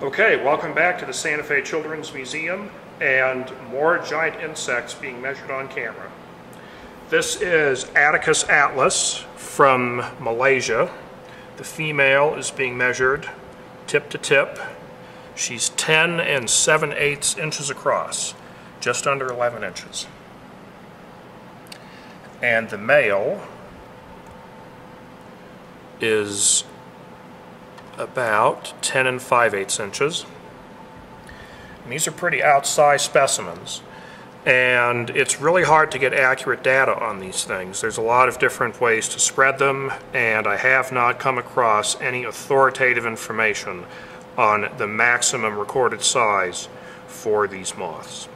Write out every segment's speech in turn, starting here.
Okay, welcome back to the Santa Fe Children's Museum and more giant insects being measured on camera. This is Attacus atlas from Malaysia. The female is being measured tip to tip. She's 10 and 7 eighths inches across, just under 11 inches. And the male is about 10 and 5 eighths inches. And these are pretty outsized specimens. And it's really hard to get accurate data on these things. There's a lot of different ways to spread them, and I have not come across any authoritative information on the maximum recorded size for these moths.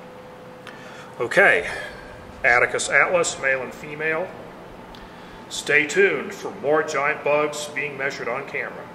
Okay, Attacus atlas, male and female. Stay tuned for more giant bugs being measured on camera.